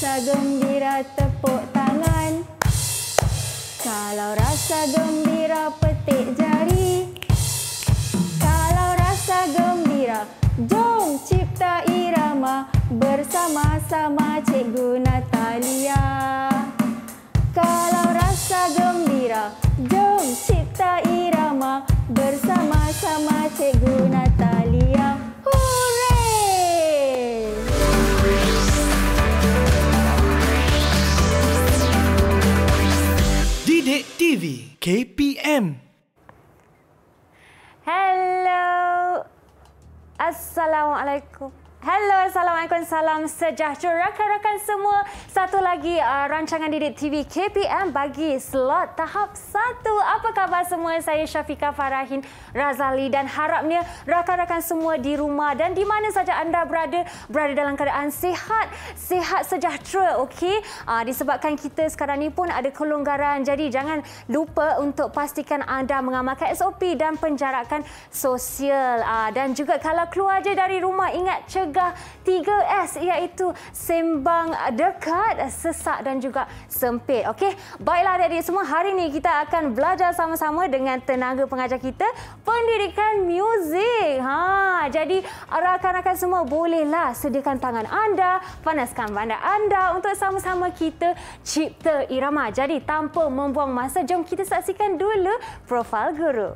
rasa gembira tepuk tangan. Kalau rasa gembira petik jari. Kalau rasa gembira jom cipta irama Bersama-sama Cikgu Natalia. Kalau rasa gembira jom cipta irama Bersama-sama Cikgu KPM Hello. Assalamualaikum. Hello, Assalamualaikum. Salam sejahtera rakan-rakan semua. Satu lagi uh, rancangan Didik TV KPM bagi slot tahap satu. Apa khabar semua? Saya Syafiqah Farahin Razali dan harapnya rakan-rakan semua di rumah dan di mana saja anda berada, berada dalam keadaan sihat, sihat sejahtera. Okey? Uh, disebabkan kita sekarang ni pun ada kelonggaran. Jadi jangan lupa untuk pastikan anda mengamalkan SOP dan penjarakan sosial. Uh, dan juga kalau keluar je dari rumah ingat cegah 3S iaitu sembang dekat, sesak dan juga sempit. Okey, baiklah adik-adik semua, hari ini kita akan belajar sama-sama dengan tenaga pengajar kita pendidikan muzik. Ha, jadi rakan-rakan semua bolehlah sediakan tangan anda, panaskan bandar anda untuk sama-sama kita cipta irama. Jadi tanpa membuang masa, jom kita saksikan dulu profil guru.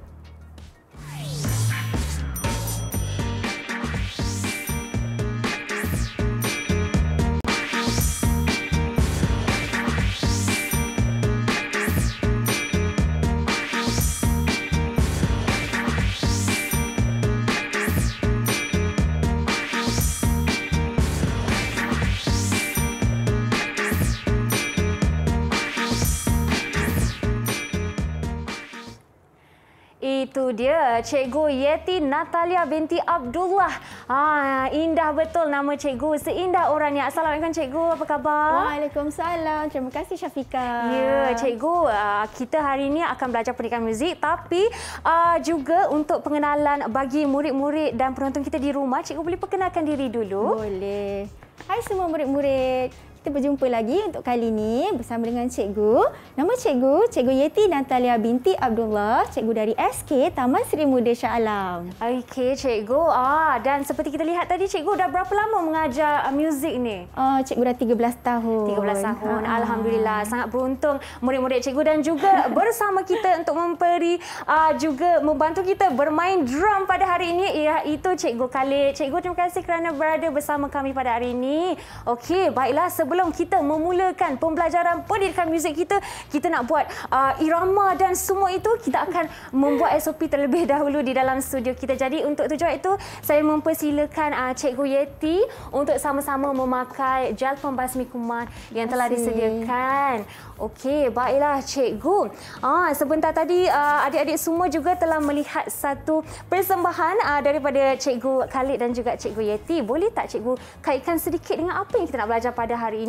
Dia Cikgu Yeti Natalia binti Abdullah. Ah, indah betul nama cikgu. Seindah orangnya. Assalamualaikum cikgu. Apa khabar? Waalaikumsalam. Terima kasih Syafiqah. Ya, cikgu, uh, kita hari ini akan belajar pendidikan muzik tapi uh, juga untuk pengenalan bagi murid-murid dan penonton kita di rumah, cikgu boleh perkenalkan diri dulu. Boleh. Hai semua murid-murid. Kita berjumpa lagi untuk kali ini bersama dengan cikgu. Nama cikgu, Cikgu Yeti Natalia binti Abdullah, cikgu dari SK Taman Seri Muda Shah Alam. Okey, cikgu. Ah, dan seperti kita lihat tadi, cikgu dah berapa lama mengajar uh, muzik ni? Uh, cikgu dah 13 tahun. 13 tahun. Ha. Alhamdulillah. Sangat beruntung murid-murid cikgu dan juga bersama kita untuk memberi uh, juga membantu kita bermain drum pada hari ini iaitu Cikgu Khalid. Cikgu terima kasih kerana berada bersama kami pada hari ini. Okey, baiklah sebelum kita memulakan pembelajaran pendidikan muzik kita, kita nak buat uh, irama dan semua itu kita akan membuat SOP terlebih dahulu di dalam studio kita. Jadi untuk tujuan itu saya mempersilakan uh, Cikgu Yeti untuk sama-sama memakai gel pembasmi kuman yang telah disediakan. Okey, baiklah cikgu. Ah, sebentar tadi uh, adik-adik semua juga telah melihat satu persembahan uh, daripada cikgu Khalid dan juga cikgu Yeti. Boleh tak cikgu kaitkan sedikit dengan apa yang kita nak belajar pada hari ini?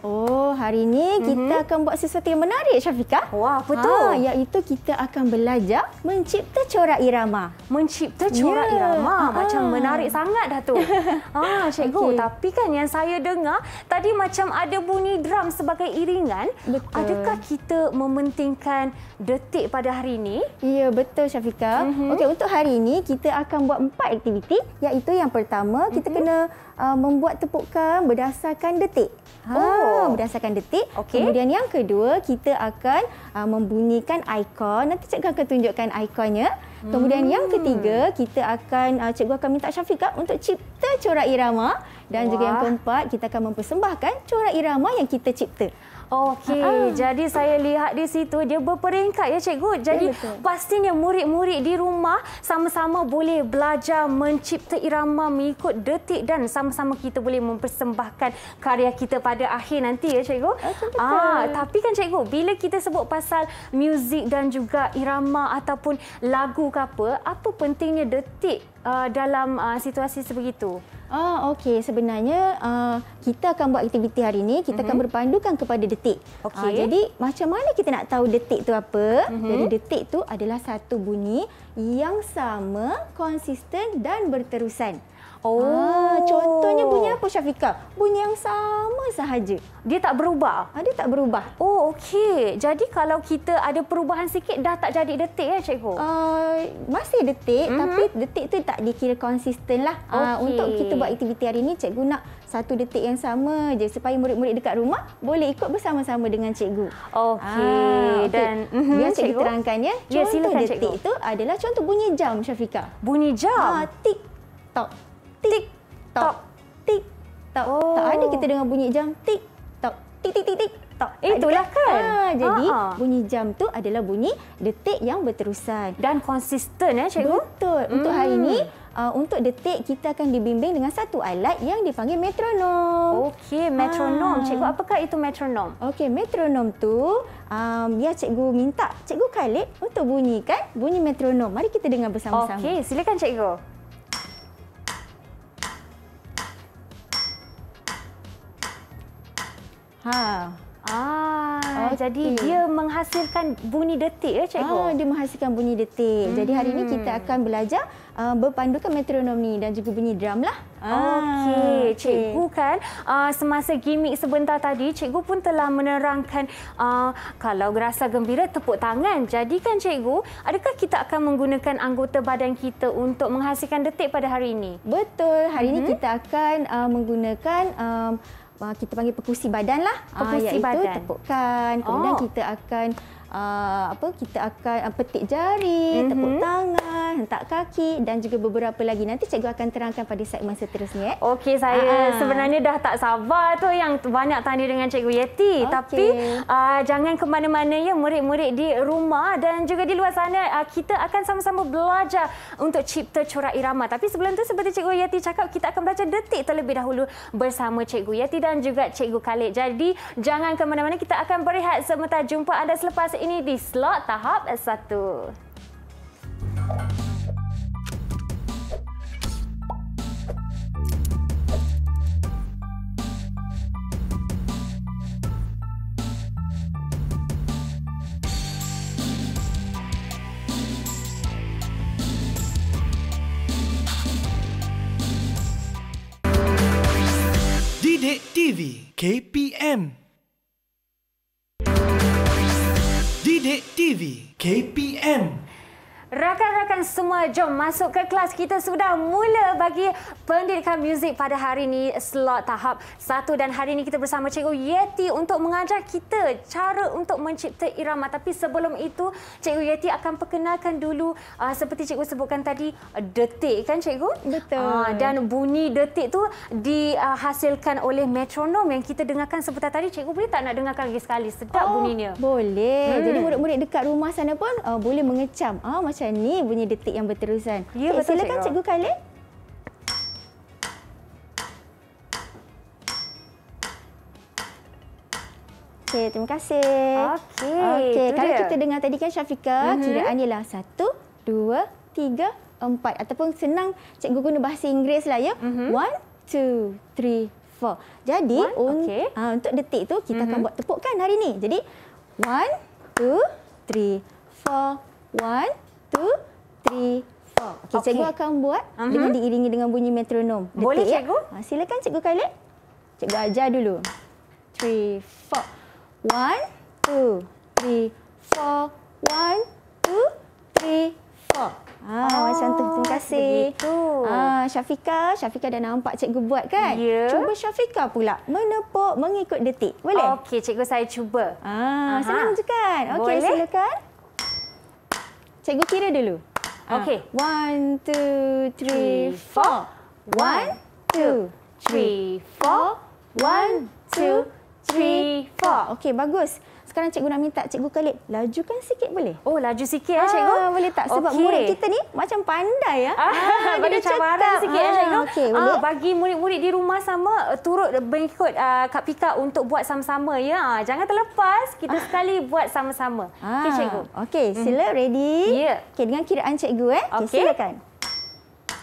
Oh, hari ini kita akan buat sesuatu yang menarik Syafiqah. Wah, apa tu? Ha, iaitu kita akan belajar mencipta corak irama. Mencipta corak Ya, irama. ah. Macam menarik sangat dah tu. ah, cikgu, Okey. tapi kan yang saya dengar tadi macam ada bunyi drum sebagai iringan. Betul. Adakah kita mementingkan detik pada hari ini? Ya, betul Syafiqah. Mhm. Mm-hmm. Okey, untuk hari ini kita akan buat empat aktiviti. Iaitu yang pertama, kita Mhm. kena uh, membuat tepukan berdasarkan detik. Oh. berdasarkan detik. Okey. Kemudian yang kedua, kita akan uh, membunyikan ikon. Nanti cikgu akan tunjukkan ikonnya. Kemudian yang Hmm. ketiga, kita akan uh, cikgu akan minta Syafiqah untuk cipta corak irama dan juga yang Wah. keempat, kita akan mempersembahkan corak irama yang kita cipta. Okey, Ha-ha. jadi saya lihat di situ dia berperingkat ya cikgu. Jadi Ya, betul. pastinya murid-murid di rumah sama-sama boleh belajar mencipta irama mengikut detik dan sama-sama kita boleh mempersembahkan karya kita pada akhir nanti ya cikgu. Betul. Ah, tapi kan cikgu, bila kita sebut pasal muzik dan juga irama ataupun lagu ke apa, apa pentingnya detik uh, dalam uh, situasi sebegitu? Ah, okey. Sebenarnya uh, kita akan buat aktiviti hari ini, kita mm-hmm. akan berpandukan kepada detik. Ah, jadi macam mana kita nak tahu detik tu apa? Mhm. Jadi detik tu adalah satu bunyi yang sama, konsisten dan berterusan. Oh. Ah, contohnya bunyi apa Syafiqah? Bunyi yang sama sahaja. Dia tak berubah. Ah, dia tak berubah. Oh, okey. Jadi kalau kita ada perubahan sikit dah tak jadi detik ya, cikgu? Uh, masih detik mm-hmm. tapi detik tu tak dikira konsisten lah. Okay. Uh, untuk kita buat aktiviti hari ni cikgu nak satu detik yang sama je supaya murid-murid dekat rumah boleh ikut bersama-sama dengan cikgu. Okey. Ah, okay. Dan mm-hmm, biar cikgu, cikgu terangkan ya. Ya, contoh silakan, detik cikgu. tu adalah contoh bunyi jam Syafiqah. Bunyi jam. Ah, tik tok tik tok tik tok. Oh. Tak ada kita dengar bunyi jam tik tok tik tik tik tik tok. Ada Itulah kan? Ah, jadi Ah, ah. bunyi jam tu adalah bunyi detik yang berterusan. Dan konsisten ya, cikgu? Betul. Untuk hari Hmm. ini uh, untuk detik kita akan dibimbing dengan satu alat yang dipanggil metronom. Okey, metronom. Ah. Cikgu, apakah itu metronom? Okey, metronom tu um, biar cikgu minta cikgu Khalid untuk bunyikan bunyi metronom. Mari kita dengar bersama-sama. Okey, silakan cikgu. Ha. Ah, Okey. jadi dia menghasilkan bunyi detik ya, cikgu? Ah, dia menghasilkan bunyi detik. Jadi hari ini kita akan belajar uh, berpandukan metronom ni dan juga bunyi drum lah. Okey, cikgu kan uh, semasa gimmick sebentar tadi, cikgu pun telah menerangkan uh, kalau rasa gembira tepuk tangan. Jadi kan cikgu, adakah kita akan menggunakan anggota badan kita untuk menghasilkan detik pada hari ini? Betul. Hari Mhm. ini kita akan uh, menggunakan um, uh, kita panggil perkusi badan lah. Ah, Perkusi iaitu badan. tepukan. Kemudian Oh. kita akan uh, apa? Kita akan uh, petik jari, Mhm. tepuk tangan, hentak kaki dan juga beberapa lagi. Nanti cikgu akan terangkan pada segmen seterusnya. Eh. Okey, saya Ah. sebenarnya dah tak sabar tu yang banyak tanya dengan Cikgu Yeti. Okey. Tapi uh, jangan ke mana-mana ya murid-murid di rumah dan juga di luar sana uh, kita akan sama-sama belajar untuk cipta corak irama. Tapi sebelum tu seperti Cikgu Yeti cakap kita akan belajar detik terlebih dahulu bersama Cikgu Yeti dan juga Cikgu Khalid. Jadi jangan ke mana-mana kita akan berehat sebentar jumpa anda selepas ini di slot tahap 1. Didik TV KPM Didik TV KPM Rakan-rakan semua, jom masuk ke kelas. Kita sudah mula bagi pendidikan muzik pada hari ini slot tahap satu dan hari ini kita bersama Cikgu Yeti untuk mengajar kita cara untuk mencipta irama. Tapi sebelum itu, Cikgu Yeti akan perkenalkan dulu uh, seperti Cikgu sebutkan tadi detik kan Cikgu? Betul. Uh, dan bunyi detik tu dihasilkan oleh metronom yang kita dengarkan sebentar tadi. Cikgu boleh tak nak dengarkan lagi sekali? Sedap bunyinya. Boleh. Hmm. Jadi murid-murid dekat rumah sana pun uh, boleh mengecam. Ah macam ni bunyi detik yang berterusan. Ya, Okey, betul, Silakan cikgu. Cikgu Khalid. Okey, terima kasih. Okey, Okey, kalau dia. kita dengar tadi kan Syafiqah, mm-hmm. kiraan ialah satu, dua, tiga, empat. Ataupun senang cikgu guna bahasa Inggeris lah ya. Mm-hmm. One, two, three, four. Jadi One, un- okey. uh, untuk detik tu kita mm-hmm. akan buat tepukan hari ni. Jadi one, two, three, four. One, two, three, four. Okey, Okey. cikgu akan buat Mhm. mm-hmm. dengan diiringi dengan bunyi metronom. Detik, Boleh, ya. cikgu? Ha, silakan cikgu Khalid. Cikgu ajar dulu. Three, four. One, two, three, four. One, two, three, four. Ah, Oh, macam tu. Terima kasih. begitu. Ah, Syafika, Syafika dah nampak cikgu buat kan? Ya. Cuba Syafika pula menepuk mengikut detik. Boleh? Okey, cikgu saya cuba. Ah, Aha. senang je kan? Okey, silakan. Cikgu kira dulu. Ah, Okey. One, two, three, four. One, two, three, four. One, two, three, four. Okey, bagus. Sekarang cikgu nak minta cikgu Khalid lajukan sikit boleh? Oh, laju sikit eh, ah, ya, cikgu. Boleh tak? Sebab okay. murid kita ni macam pandai ya. Ah, ah, bagi cabaran sikit eh, ah, ya, cikgu. Okay, ah, boleh? Bagi murid-murid di rumah sama, eh, turut berikut uh, Kak Pika untuk buat sama-sama. ya. Ah, jangan terlepas, kita ah. sekali buat sama-sama. Ah, okey, cikgu. Okey, mhm. sila mm. ready. Yeah. Okey, dengan kiraan cikgu. Eh. Okey, okay. silakan.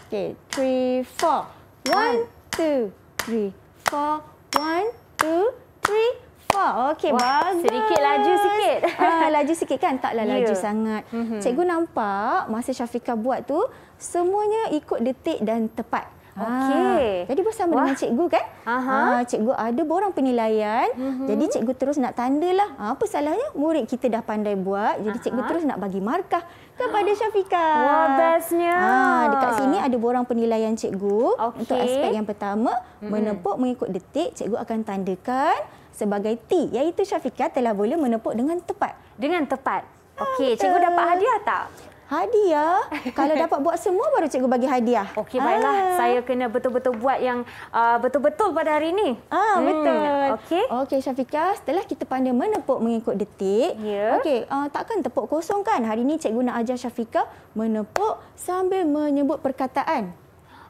Okey, three, four. One, one, two, three, four. One, two, three, Wah, okey bagus. Sedikit laju sikit. Ah, laju sikit kan? Taklah yeah. laju sangat. Mm -hmm. Cikgu nampak masa Syafika buat tu semuanya ikut detik dan tepat. Ah, okey. Jadi bersama Wah. dengan cikgu kan? Aha. Ha, cikgu ada borang penilaian. Mm -hmm. Jadi cikgu terus nak tandalah. Ha, apa salahnya? Murid kita dah pandai buat. Jadi Aha. cikgu terus nak bagi markah kepada Syafika. Wah, bestnya. Ha, dekat sini ada borang penilaian cikgu. Okay. Untuk aspek yang pertama, mm -hmm. menepuk mengikut detik, cikgu akan tandakan sebagai T iaitu Syafika telah boleh menepuk dengan tepat. Dengan tepat. Okey, cikgu dapat hadiah tak? Hadiah. Kalau dapat buat semua baru cikgu bagi hadiah. Okey, baiklah. Ah. Saya kena betul-betul buat yang uh, betul-betul pada hari ini. Ah, Hmm, betul. Okey. Okey, Syafika, setelah kita pandai menepuk mengikut detik, Ya. okey, uh, takkan tepuk kosong kan? Hari ini cikgu nak ajar Syafika menepuk sambil menyebut perkataan.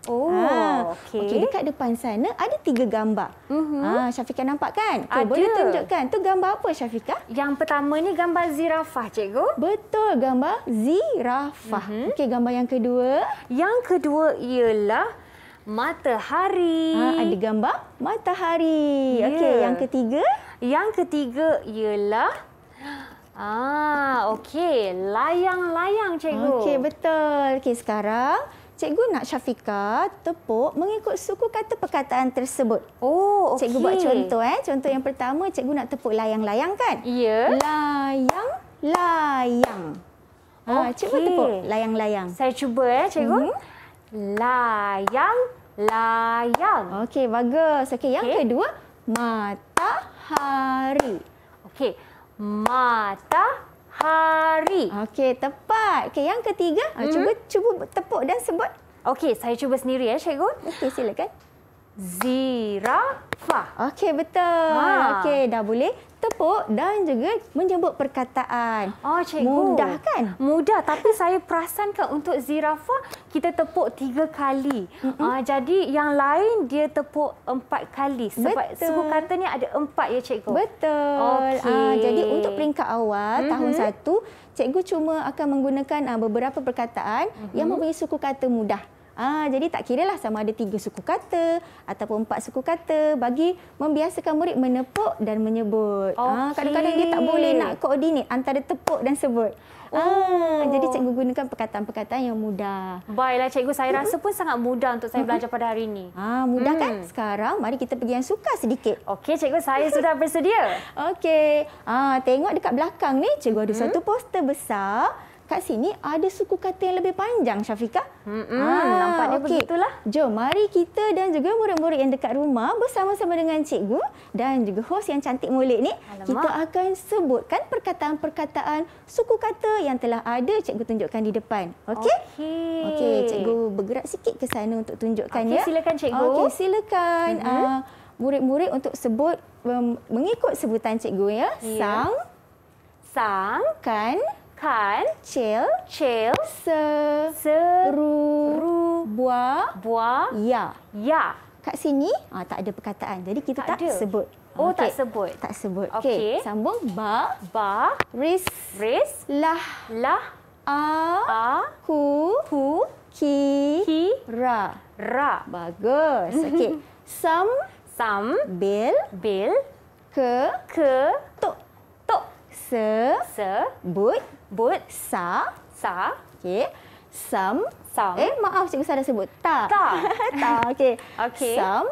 Oh, Ah, okey. Okey, dekat depan sana ada tiga gambar. Mhm. Ah, Syafika nampak kan? Okey, Ada. boleh tunjukkan. Tu gambar apa, Syafika? Yang pertama ni gambar zirafah, cikgu. Betul, gambar zirafah. Mhm. Okey, gambar yang kedua. Yang kedua ialah matahari. Ah, ada gambar matahari. Ya. Okey, yang ketiga. Yang ketiga ialah Ah, okey, layang-layang cikgu. Okey, betul. Okey, sekarang cikgu nak Syafika tepuk mengikut suku kata perkataan tersebut. Oh, okey. Cikgu buat contoh eh. Contoh yang pertama, cikgu nak tepuk layang-layang kan? Ya. Layang, layang. Ha, cuba Okey. tepuk layang-layang. Saya cuba eh, cikgu. Mhm. Layang, layang. Okey, bagus. Okey, yang Okey. kedua, matahari. Okey. Matahari. Okey, tepat. Okey, yang ketiga, ha, Mhm. cuba cuba tepuk dan sebut. Okey, saya cuba sendiri ya, cikgu. Okey, silakan. Zirafah. Okey, betul. Ha. Okey, dah boleh tepuk dan juga menyebut perkataan. Oh, cikgu. Mudah kan? Mudah, tapi saya perasankan untuk zirafah kita tepuk tiga kali. Uh, jadi yang lain dia tepuk empat kali. Sebab Betul. suku kata ni ada empat ya, cikgu. Betul. Okey. Ah, jadi untuk peringkat awal Mhm. tahun satu, cikgu cuma akan menggunakan ah, beberapa perkataan Mhm. yang mempunyai suku kata mudah. Ah, jadi tak kira lah sama ada tiga suku kata ataupun empat suku kata bagi membiasakan murid menepuk dan menyebut. Ah, kadang-kadang dia tak boleh nak koordinate antara tepuk dan sebut. Ah, Oh. jadi cikgu gunakan perkataan-perkataan yang mudah. Baiklah, cikgu. Saya rasa pun sangat mudah untuk saya belajar pada hari ini. Ah, mudah kan? Hmm. Sekarang mari kita pergi yang sukar sedikit. Okey, cikgu. Saya sudah bersedia. Okey. Ah, tengok dekat belakang ni, cikgu ada Mhm. satu poster besar. Kat sini ada suku kata yang lebih panjang, Syafika. Mm-mm, nampaknya begitulah. Jom, mari kita dan juga murid-murid yang dekat rumah bersama-sama dengan cikgu dan juga hos yang cantik molek ni, Alamak. kita akan sebutkan perkataan-perkataan suku kata yang telah ada cikgu tunjukkan di depan. Okey? Okey. Okey, cikgu bergerak sikit ke sana untuk tunjukkan Okey, ya. silakan, cikgu. Okey, silakan. Mhm. Ah, murid-murid untuk sebut um, mengikut sebutan cikgu ya. Ya. Sang, Sang, kan, kan, cil, cil, seru, seru, buah, buah, ya. ya. Kat sini ah, tak ada perkataan. Jadi kita Tak tak, ada. sebut. Oh, Okey. tak sebut. Tak sebut. Okey. Okey, sambung ba, Ba, ris, ris, lah, lah, a, a, ku, ku, ki, ki, ra. ra. Bagus. Okey. Sam, Sam, bil, bil, ke, ke, tuk, tok, se, se, but, but, sa. sa, Okey. Sam. sam, Eh, maaf cikgu salah sebut. Tak. Tak. tak. Okey. Okey. Sam.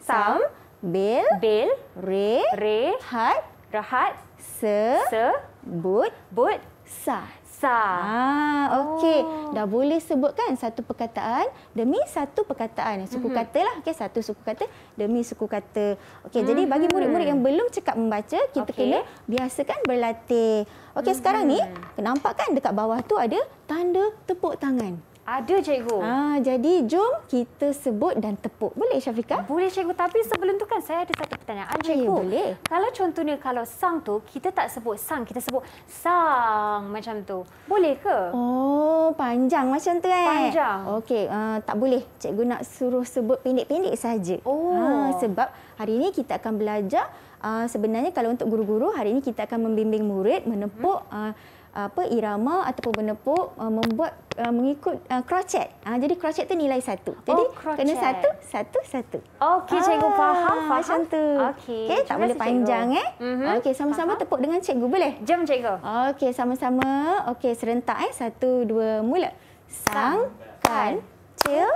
sam, Bil. bil, Re. re, Hat. rahat, Se. se, But. but, Sa. Sa. Ah, okey. Oh. Dah boleh sebutkan satu perkataan demi satu perkataan. Suku Mhm. kata lah. Okey, satu suku kata demi suku kata. Okey, jadi bagi Mhm. murid-murid yang belum cekap membaca, kita Okey. kena biasakan berlatih. Okey, sekarang ni Mhm. nampak kan dekat bawah tu ada tanda tepuk tangan. Ada cikgu. Ah, jadi jom kita sebut dan tepuk. Boleh Syafika? Boleh cikgu, tapi sebelum tu kan saya ada satu pertanyaan ya, cikgu. boleh. Kalau contohnya kalau sang tu kita tak sebut sang, kita sebut sang macam tu. Boleh ke? Oh, panjang macam tu eh? Panjang. Okey, uh, tak boleh. Cikgu nak suruh sebut pendek-pendek saja. Oh. Ah, sebab hari ini kita akan belajar uh, sebenarnya kalau untuk guru-guru hari ini kita akan membimbing murid menepuk uh, apa irama ataupun menepuk uh, membuat uh, mengikut uh, crochet. Uh, jadi crochet tu nilai satu. Jadi Oh, crochet. kena satu, satu, satu. Okey cikgu Ah, faham, faham. Macam tu. Okey. okay tak boleh panjang cikgu. eh. Mhm. Okey, sama-sama Faham. tepuk dengan cikgu boleh? Jom cikgu. Okey, sama-sama. Okey, serentak eh. Satu, dua, mula. Sang, kan, cil,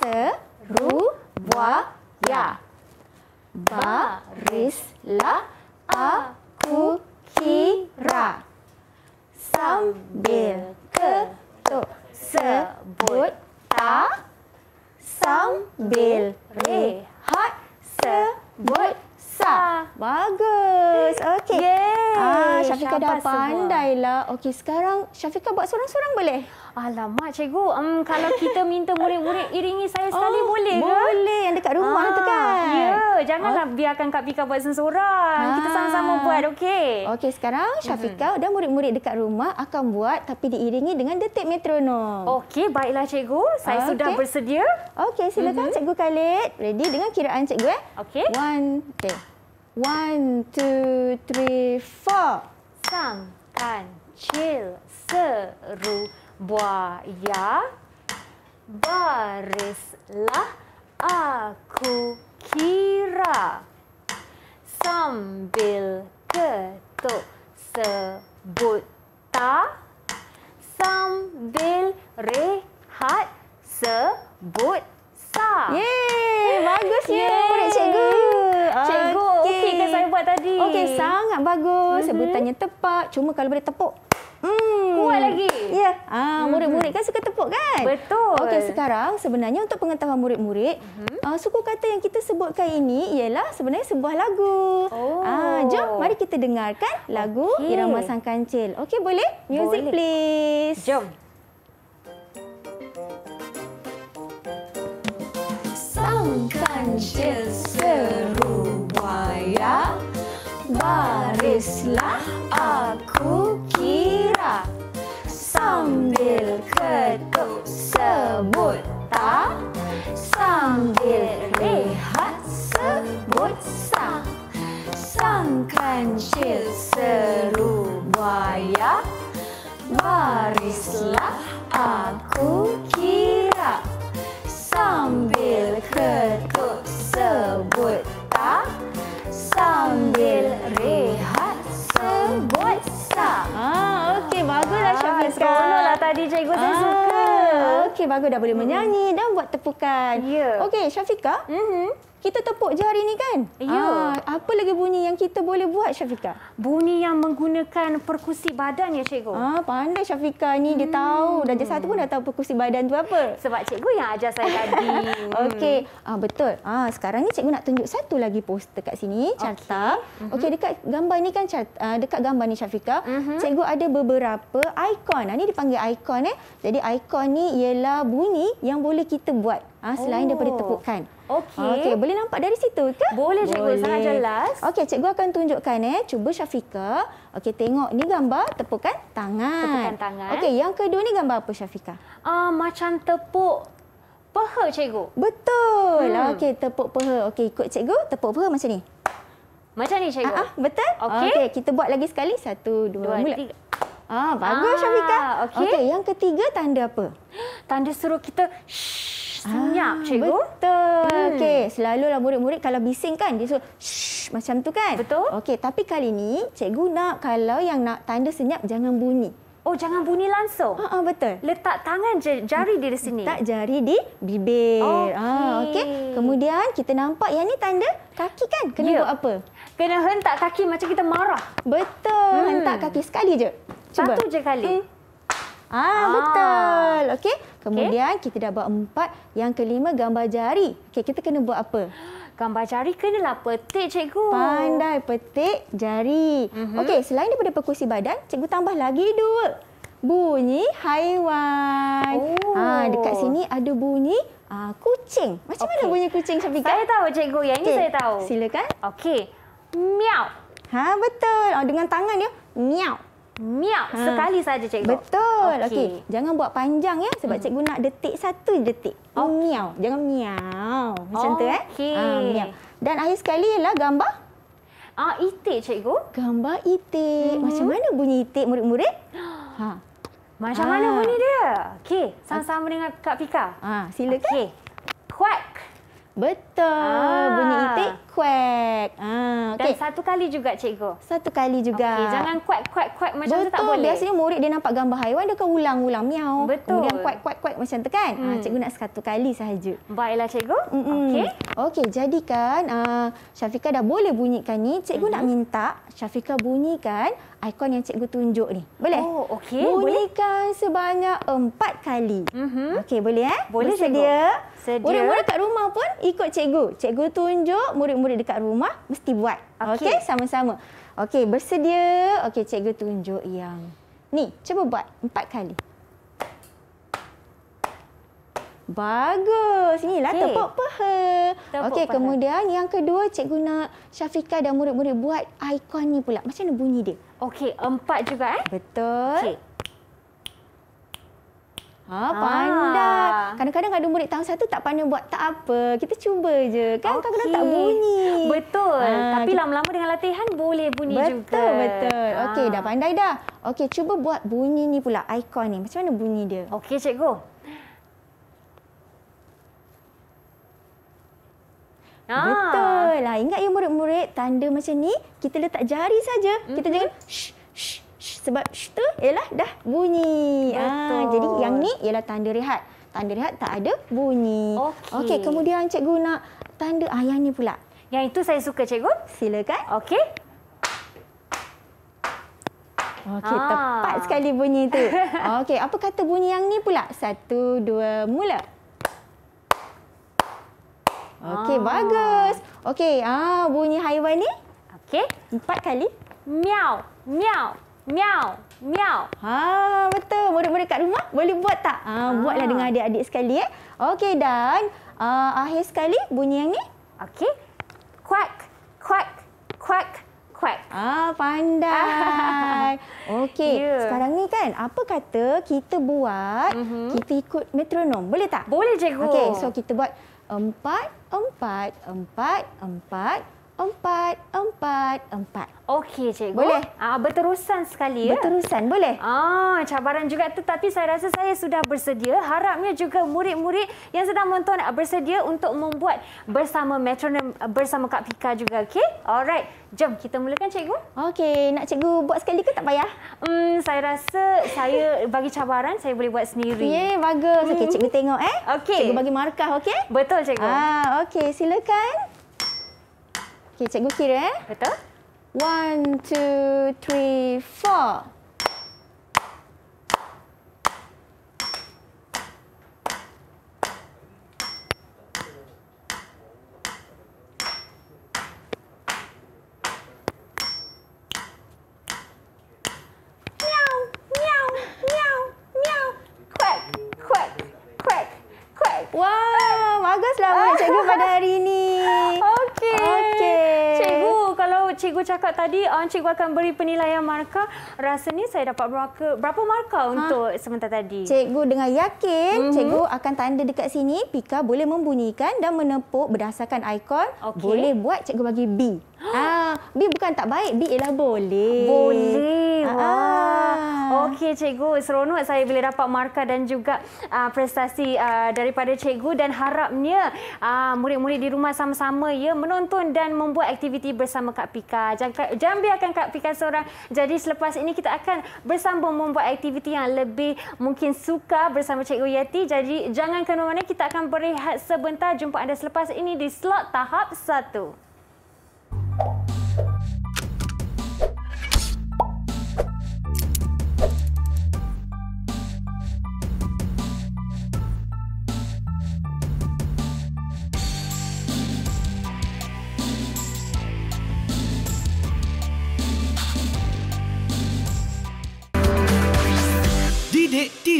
seru buaya. Barislah aku kira. Sambil ketuk sebut tak. Sambil rehat sebut sa. Bagus. Okey. Ah, Syafiqah dah Syabas semua. pandai lah. Okey, sekarang Syafiqah buat seorang-seorang boleh? Alamak cikgu, um, kalau kita minta murid-murid iringi saya sekali Oh, boleh ke? Boleh. Yang dekat rumah tu kan? Ya, janganlah biarkan Kak Pika buat seorang. Kita Ah. sama-sama buat, okey? Okey, sekarang Syafiqah dan murid-murid dekat rumah akan buat tapi diiringi dengan detik metronom. Okey, baiklah cikgu. Saya Ah, sudah bersedia. Okey, silakan Cikgu Khalid. Ready dengan kiraan cikgu eh? Okey. One, okay. One, two, three, four. Sang kancil seru buaya Barislah aku kira Sambil ketuk sebut tak Sambil rehat sebut sa Yeay, bagusnya Yeay. murid cikgu. Cikgu, okey ke saya buat tadi? Okey, sangat bagus. Sebutannya tepat. Cuma kalau boleh tepuk. Hmm. Kuat lagi? Ya. Ah, murid-murid kan suka tepuk kan? Betul. Okey, sekarang sebenarnya untuk pengetahuan murid-murid, ah, suku kata yang kita sebutkan ini ialah sebenarnya sebuah lagu. Oh. Ah, jom mari kita dengarkan lagu Okey. Irama Sang Kancil. Okey, boleh? Music Boleh. please. Jom. Sang kancil seru buaya Barislah aku kira. Sambil ketuk sebut tak? Sambil rehat sebut sa Sang kancil seru buaya. Barislah aku kira. Sambil ketuk sebut sa Ah, okey baguslah Syafiqah. Seronoklah tadi cikgu saya Ah, suka. Okey bagus dah boleh menyanyi dan buat tepukan. Ya. Okey Syafiqah, Mhm. Kita tepuk jari ni kan? Ya. Ah, apa lagi bunyi yang kita boleh buat Syafiqah? Bunyi yang menggunakan perkusi badan ya cikgu. Ah, pandai Syafiqah ni dia tahu. Darjah satu pun dah tahu perkusi badan tu apa. Sebab cikgu yang ajar saya tadi. Okey, ah betul. Ah sekarang ni cikgu nak tunjuk satu lagi poster kat sini, carta. Okey, dekat gambar ni kan cart, ah, dekat gambar ni Syafiqah, cikgu ada beberapa ikon. Ah ni dipanggil ikon eh. Jadi ikon ni ialah bunyi yang boleh kita buat. Ah selain Oh. daripada tepukan. Okey. Okey, boleh nampak dari situ ke? Boleh, cikgu. Sangat jelas. Okey, cikgu akan tunjukkan eh. Cuba Syafiqah. Okey, tengok ni gambar tepukan tangan. Tepukan tangan. Okey, yang kedua ni gambar apa Syafiqah? Ah, macam tepuk peha cikgu. Betul. Hmm. Okey, tepuk peha. Okey, ikut cikgu, tepuk peha macam ni. Macam ni cikgu. Ah, ah, betul? Okey. Okey, kita buat lagi sekali. Satu, dua, Dua, mula. tiga. Ah, bagus Ah, Syafiqah. okey. Okey, yang ketiga tanda apa? Tanda suruh kita shh, senyap Ah, cikgu. Betul. Hmm. Okey, selalulah murid-murid kalau bising kan, dia suruh shh macam tu kan? Betul. Okey, tapi kali ni cikgu nak kalau yang nak tanda senyap jangan bunyi. Oh, jangan bunyi langsung. Ha ah, betul. Letak tangan je, jari di sini. Tak jari di bibir. Okey. Ah, okey. Kemudian kita nampak yang ni tanda kaki kan? Kena Ya. buat apa? Kena hentak kaki macam kita marah. Betul. Hmm. Hentak kaki sekali je. Cuba. Satu je kali. Hmm. Ah, Ah. betul. Okey. Kemudian kita dah buat empat. Yang kelima gambar jari. Okey, kita kena buat apa? Gambar jari kenalah petik cikgu. Pandai petik jari. Mhm. Okey, selain daripada perkusi badan, cikgu tambah lagi dua. Bunyi haiwan. Oh. Ah, dekat sini ada bunyi ah, kucing. Macam mana Okey. bunyi kucing Syafiqah? Saya tahu cikgu, yang ini Okey, saya tahu. Silakan. Okey. Miau. Ha, betul. Ah, dengan tangan dia, miau. Miau. Ha. Sekali saja cikgu. Betul. Okey. Okey. Jangan buat panjang ya sebab Hmm. cikgu nak detik satu detik. Okey. Miau. Jangan miau. Macam tu eh. Okey. Ah, miau. Dan akhir sekali ialah gambar Ah, itik cikgu. gambar itik. Mhm. Macam mana bunyi itik murid-murid? Ha. Macam Ah. mana bunyi dia? Okey, sama-sama dengan Kak Pika. Ah, silakan. Okey. Quack. Betul. Ah. Bunyi itik kuek. Ah, Dan okey. satu kali juga cikgu. Satu kali juga. Okey, jangan kuat kuat kuat macam Betul. tu tak boleh. Biasanya murid dia nampak gambar haiwan dia akan ulang-ulang miau. Betul. Kemudian kuek kuek kuek macam tu kan. Hmm. Ah, cikgu nak satu kali sahaja. Baiklah cikgu. Mm-mm. Okey. Okey, jadikan uh, Syafika dah boleh bunyikan ni. Cikgu Mhm. nak minta Syafika bunyikan ikon yang cikgu tunjuk ni. Boleh? Oh, okey, boleh. Bunyikan sebanyak empat kali. Mhm. Okey, boleh eh? Boleh, Bersedia? Sedia. Murid-murid kat rumah pun ikut cikgu. Cikgu tunjuk, murid-murid dekat rumah mesti buat. Okey. Okey, sama-sama. Okey, bersedia. Okey, cikgu tunjuk yang ni. Cuba buat empat kali. Bagus. Inilah Okey. tepuk paha. Tepuk Okey, kemudian yang kedua cikgu nak Syafiqah dan murid-murid buat ikon ni pula. Macam mana bunyi dia? Okey, empat juga eh. Betul. Okey. Ha, pandai. Ah. Kadang-kadang ada murid tahun satu tak pandai buat. Tak apa. Kita cuba je. Kan kadang-kadang tak Okey. bunyi. Betul. Ah, Tapi lama-lama dengan latihan boleh bunyi betul, juga. Betul, Ah. Okey, dah pandai dah. Okey, cuba buat bunyi ni pula. Ikon ni. Macam mana bunyi dia? Okey cikgu. Ah. Betul lah. Ingat ya murid-murid, tanda macam ni, kita letak jari saja. Kita Mhm. jangan shh, shh, Sebab shh tu ialah dah bunyi. Ah, jadi yang ni ialah tanda rehat. Tanda rehat tak ada bunyi. Okey. Okey, kemudian cikgu nak tanda ah, yang ni pula. Yang itu saya suka cikgu. Silakan. Okey. Okey, Ah. tepat sekali bunyi tu. Okey, apa kata bunyi yang ni pula? Satu, dua, mula. Okey, Ah. bagus. Okey, ah bunyi haiwan ni Okey. empat kali. Miau, miau, miau, miau. Ha, betul. Murid-murid kat rumah boleh buat tak? Ha, buatlah Ah. dengan adik-adik sekali eh. Okey dan uh, akhir sekali bunyi yang ni. Okey. Quack, quack, quack, quack. Ah, pandai. Okey, Ya. sekarang ni kan apa kata kita buat, Mhm. kita ikut metronom. Boleh tak? Boleh cikgu. Okey, so kita buat empat, empat, empat, empat, empat, empat, empat. Okey cikgu. Boleh? Ah berterusan sekali ya. Berterusan, boleh? Ah, cabaran juga tetapi saya rasa saya sudah bersedia. Harapnya juga murid-murid yang sedang menonton bersedia untuk membuat bersama metronom bersama Kak Pika juga. Okey? Alright. Jom kita mulakan cikgu. Okey, nak cikgu buat sekali ke tak payah? Hmm, saya rasa saya bagi cabaran saya boleh buat sendiri. Ya, bagus. Okey, cikgu tengok eh. Okey. Cikgu bagi markah, okey? Betul cikgu. Ah, okey, silakan. Okey, cikgu kira eh. Betul? One, two, three, four. Miau, miau, miau, miau. Quack, quack, quack, quack. Wah, baguslah buat cikgu pada hari ini. Okey. Okey. Cikgu, cakap tadi uh, cikgu akan beri penilaian markah, rasanya saya dapat berapa berapa markah untuk sebentar tadi? Cikgu dengan yakin Mhm. cikgu akan tanda dekat sini Pika boleh membunyikan dan menepuk berdasarkan ikon Okey. boleh buat cikgu bagi B. ah, B bukan tak baik, B ialah boleh. Boleh. Ah. Wah. Okey cikgu, seronok saya bila dapat markah dan juga uh, prestasi uh, daripada cikgu dan harapnya uh, murid-murid di rumah sama-sama ya menonton dan membuat aktiviti bersama Kak Pika. Jangan, jangan biarkan Kak Pika seorang. Jadi selepas ini kita akan bersambung membuat aktiviti yang lebih mungkin suka bersama Cikgu Yeti. Jadi jangan ke mana-mana, kita akan berehat sebentar. Jumpa anda selepas ini di slot tahap 1.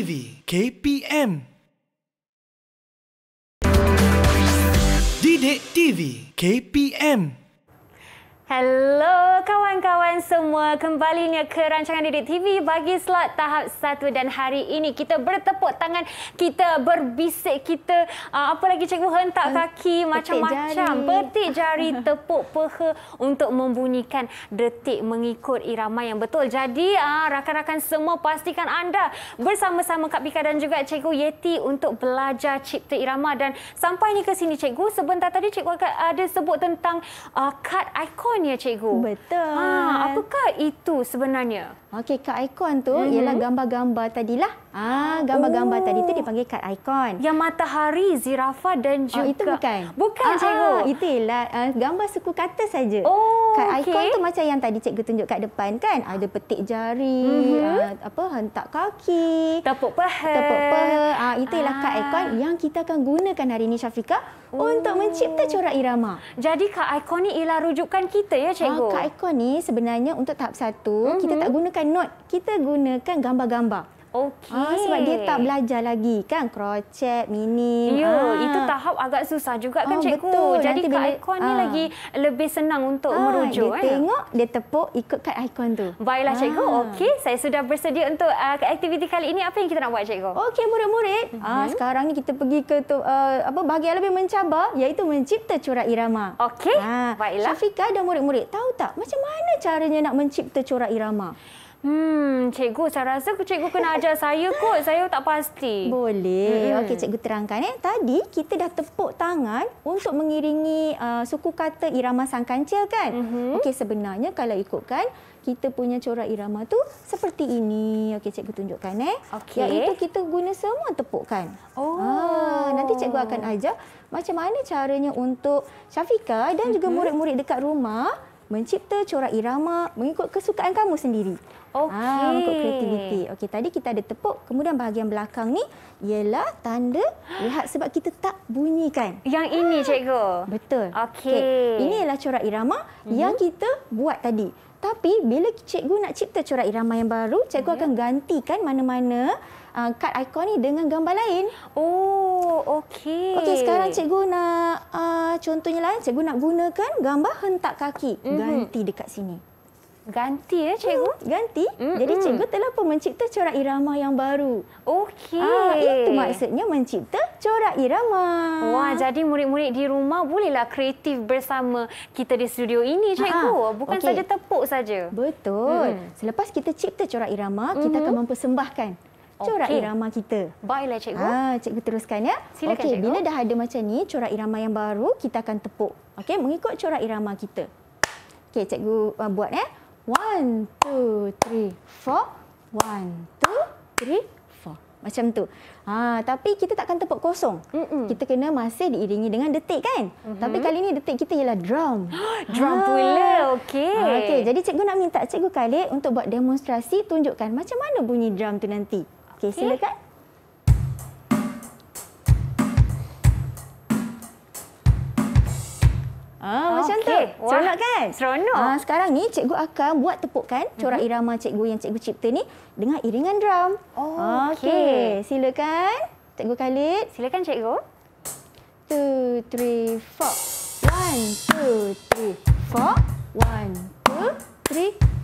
TV KPM Didik TV KPM Hello kawan-kawan kawan semua, kembalinya ke rancangan Didik TV bagi slot tahap satu dan hari ini kita bertepuk tangan, kita berbisik, kita uh, apa lagi cikgu hentak kaki macam-macam, petik jari, tepuk peha untuk membunyikan detik mengikut irama yang betul. Jadi uh, rakan-rakan semua pastikan anda bersama-sama Kak Bika dan juga Cikgu Yeti untuk belajar cipta irama dan sampai ni ke sini Cikgu, sebentar tadi Cikgu ada sebut tentang uh, kad ikon ya Cikgu. Betul. Ha, apakah itu sebenarnya? Okey, kad ikon tu mm-hmm. ialah gambar-gambar tadilah. Ah, gambar-gambar oh. tadi tu dipanggil kad ikon. Yang matahari, zirafah dan juga oh, itu bukan. Bukan ah, cikgu. Ah, itu ialah uh, gambar suku kata saja. Oh, kad okay. ikon tu macam yang tadi cikgu tunjuk kat depan kan? Ada petik jari, mm-hmm. uh, apa hentak kaki, tepuk paha. Tepuk paha. Ah, itu ialah ah. kad ikon yang kita akan gunakan hari ini Syafiqah oh. untuk mencipta corak irama. Jadi kad ikon ni ialah rujukan kita ya cikgu. Ah, kad ikon ni sebenarnya untuk tahap satu mm-hmm. kita tak gunakan gunakan note, kita gunakan gambar-gambar. Okey. Ah, sebab dia tak belajar lagi kan crochet, mini. Ya, ah. itu tahap agak susah juga kan oh, cikgu. Betul. Jadi Nanti kad ikon ah. ni lagi lebih senang untuk ah, merujuk. Dia eh. tengok, dia tepuk ikut kad ikon tu. Baiklah cikgu. Ah. Okey, saya sudah bersedia untuk uh, aktiviti kali ini. Apa yang kita nak buat cikgu? Okey, murid-murid. Uh-huh. Ah, sekarang ni kita pergi ke tu, uh, apa bahagian lebih mencabar iaitu mencipta corak irama. Okey, ah. baiklah. Syafiqah dan murid-murid tahu tak macam mana caranya nak mencipta corak irama? Hmm, cikgu, saya rasa cikgu kena ajar saya kot. Saya tak pasti. Boleh. Hmm. Okey, cikgu terangkan. Eh. Tadi kita dah tepuk tangan untuk mengiringi uh, suku kata irama sang kancil kan? Hmm. Okey, sebenarnya kalau ikutkan, kita punya corak irama tu seperti ini. Okey, cikgu tunjukkan. Eh. Okey. Iaitu kita guna semua tepukan. Oh. Ah, nanti cikgu akan ajar macam mana caranya untuk Syafiqah dan juga murid-murid dekat rumah mencipta corak irama mengikut kesukaan kamu sendiri. Okey. Ah, untuk kreativiti. Okey, tadi kita ada tepuk. Kemudian bahagian belakang ni ialah tanda lihat sebab kita tak bunyikan. Yang ini cikgu. Betul. Okey. Okay. Ini ialah corak irama mm-hmm. yang kita buat tadi. Tapi bila cikgu nak cipta corak irama yang baru, cikgu yeah. akan gantikan mana-mana uh, kad ikon ni dengan gambar lain. Oh, okey. Okey, sekarang cikgu nak uh, contohnya lain, cikgu nak gunakan gambar hentak kaki. Mm-hmm. Ganti dekat sini. Ganti ya cikgu? Hmm, ganti. Mm-hmm. Jadi cikgu telah pun mencipta corak irama yang baru. Okey. Ah, itu maksudnya mencipta corak irama. Wah, jadi murid-murid di rumah bolehlah kreatif bersama kita di studio ini cikgu. Ha, Bukan okay. saja tepuk saja. Betul. Mm. Selepas kita cipta corak irama, mm-hmm. kita akan mempersembahkan corak okay. irama kita. Baiklah cikgu. Ah, cikgu teruskan ya. Silakan okay, cikgu. Bila dah ada macam ni corak irama yang baru, kita akan tepuk. Okey, mengikut corak irama kita. Okey, cikgu uh, buat ya. One, two, three, four. One, two, three, four. Macam tu. Ha, tapi kita takkan tepuk kosong. Mm-mm. Kita kena masih diiringi dengan detik kan? Mm-hmm. Tapi kali ni detik kita ialah drum. drum ha. pula, okey. Ha, okay. Jadi cikgu nak minta cikgu Khalid untuk buat demonstrasi tunjukkan macam mana bunyi drum tu nanti. Okey, okay. silakan. Ah, oh, macam okay. tu. Wah. Seronok kan? Seronok. Ah, sekarang ni cikgu akan buat tepukan mhm. corak mm -hmm. irama cikgu yang cikgu cipta ni dengan iringan drum. Oh, okey. okay. Silakan cikgu Khalid. Silakan cikgu. 2 3 4. 1 2 3 4. 1 2 3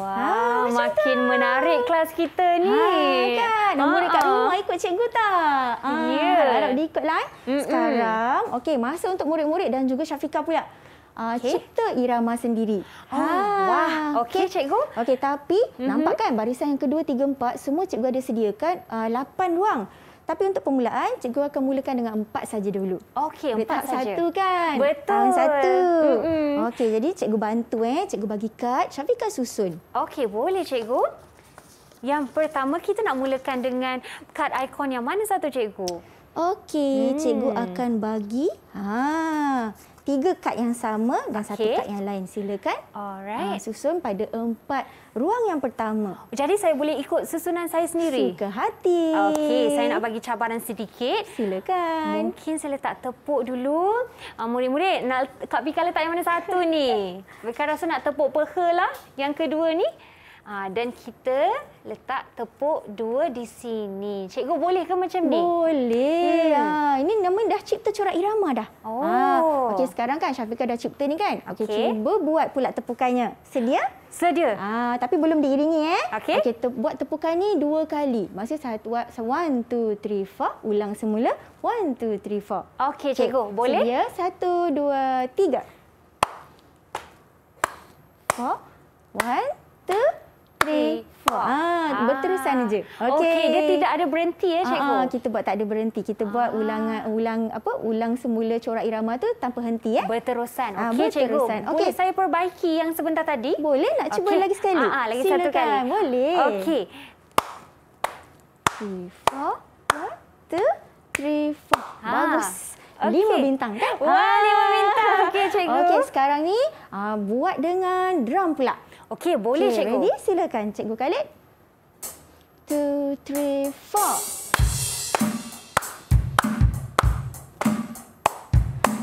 Wow, ha, ah, makin tak? menarik kelas kita ni. Ha, kan? Nombor ha, dekat ha. rumah ikut cikgu tak? Ha, ya. Yeah. Harap diikutlah. Eh. Mm-mm. Sekarang, okay, masa untuk murid-murid dan juga Syafiqah pula. Uh, okay. Cipta irama sendiri. Oh, ha. Wah, okey okay. cikgu. Okey, tapi mm-hmm. nampak kan barisan yang kedua, tiga, empat, semua cikgu ada sediakan uh, lapan ruang. Tapi untuk permulaan, cikgu akan mulakan dengan empat saja dulu. Okey, empat saja. satu kan? Betul. Tahun satu. Mm-hmm. Okey, jadi cikgu bantu eh. Cikgu bagi kad, Syafiqah susun. Okey, boleh cikgu. Yang pertama, kita nak mulakan dengan kad ikon yang mana satu cikgu? Okey, hmm. cikgu akan bagi ha, tiga kad yang sama dan okay. satu kad yang lain. Silakan. Alright. Ha, susun pada empat ruang yang pertama. Jadi saya boleh ikut susunan saya sendiri? Suka hati. Okey, saya nak bagi cabaran sedikit. Silakan. Mungkin saya letak tepuk dulu. Uh, murid-murid, nak Kak Pika letak yang mana satu ni? Mereka rasa nak tepuk peha lah yang kedua ni. Ah, dan kita letak tepuk dua di sini. Cikgu boleh ke macam ni? Boleh. Hmm. Ha, ini nama dah cipta corak irama dah. Oh. Ha, Okey, sekarang kan Syafiqah dah cipta ni kan. Okey, Okey. cuba buat pula tepukannya. Sedia? Sedia. Ah, tapi belum diiringi eh. Okey. Okey, te- buat tepukan ni dua kali. Maksud satu, one, two, three, four. Ulang semula. One, two, three, four. Okey, cikgu. Boleh? Sedia? Satu, dua, tiga. Four. One, two, three, four. Ah, berterusan je. Okey. Okey, dia tidak ada berhenti ya, cikgu. Ah, kita buat tak ada berhenti. Kita buat ulangan ulang apa? Ulang semula corak irama tu tanpa henti ya. Berterusan. Ah, Okey, cikgu. berterusan. Okey. Boleh saya perbaiki yang sebentar tadi? Boleh nak cuba Okey. lagi sekali? Ah, ah, lagi Silakan. satu kali. Boleh. Okey. Three, four. One, two, three, four. Ah, Bagus. okey. Lima bintang kan? Wah, lima bintang. Okey, cikgu. Okey, sekarang ni ah, buat dengan drum pula. Okey, boleh Okey, cikgu. Ready? Silakan Cikgu Khalid. Two, three, four.